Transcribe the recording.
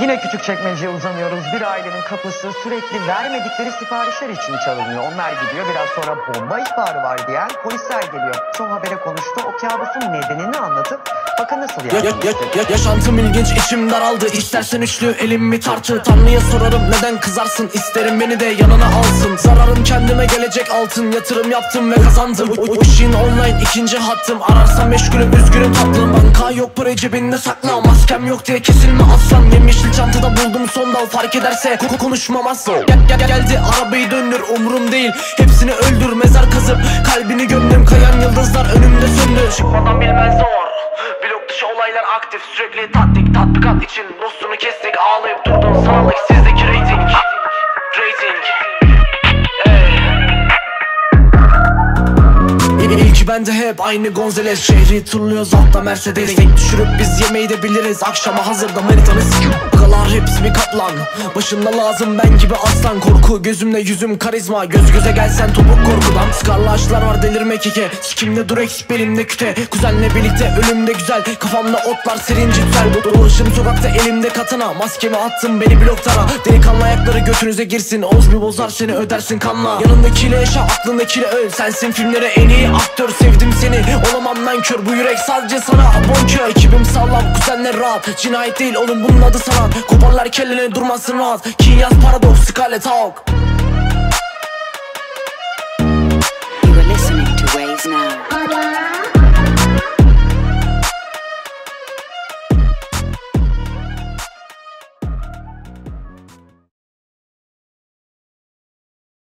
Yine küçük çekmeceye uzanıyoruz. Bir ailenin kapısı sürekli vermedikleri siparişler için çalınıyor. Onlar gidiyor. Biraz sonra bomba ihbarı var diyen polisler geliyor. Çoğu habere konuştu. O kabusun nedenini anlatıp bakın nasıl Ya, ya, ya, ya- yaşantım ilginç içim daraldı İstersen üçlü elimi tartı Tanrı'ya sorarım neden kızarsın İsterim beni de yanına alsın Zararım kendime gelecek altın Yatırım yaptım ve kazandım. O işin online ikinci hattım. Ararsam meşgulüm üzgünüm tatlım. Banka yok parayı cebinde sakla. Maskem yok diye kesilme aslan. Yemişli çantada buldum son dal Fark ederse ko- konuşmam asla. Gel, gel, gel- Geldi arabayı döndür. Umurum değil Hepsini öldür. Mezar kazıp Kalbini gömdüm. Kayan yıldızlar önümde söndü. Çıkmadan bilmez zor. Blok dışı olaylar aktif. Sürekli tatbik tatbikat için Dostunu kestik. Ağlayıp durdun sanal İlki bende hep aynı Gonzales Şehri. Turluyoruz altta Mercedes Tek düşürüp biz yemeği de biliriz. Akşama hazırda manitanı Kalar hepsi bir kaplan. Başımda lazım ben gibi aslan. Korku gözümle yüzüm karizma. Göz göze gelsen topuk korkudan. Skarlı aşklar var delirmek iki Sikimde durex belimde küte. Kuzenle birlikte ölümde güzel. Kafamda otlar serinci tüzel. Dolaşım sokakta elimde katana. Maskemi attım beni bloktara. Delikanlı ayakları götünüze girsin. Oz bir bozar seni ödersin kanla. Yanındakiyle yaşa aklındakiyle öl. Sensin filmlere en iyi aktör. Sevdim seni. Olamam nankör Bu yürek sadece sana. Bonkör Ekibim sağlam. Kuzenler rahat. Cinayet değil oğlum. Bunun adı sanat Koparlar kellene durmasın rahat. Kinyas paradoks Scarlet Hawk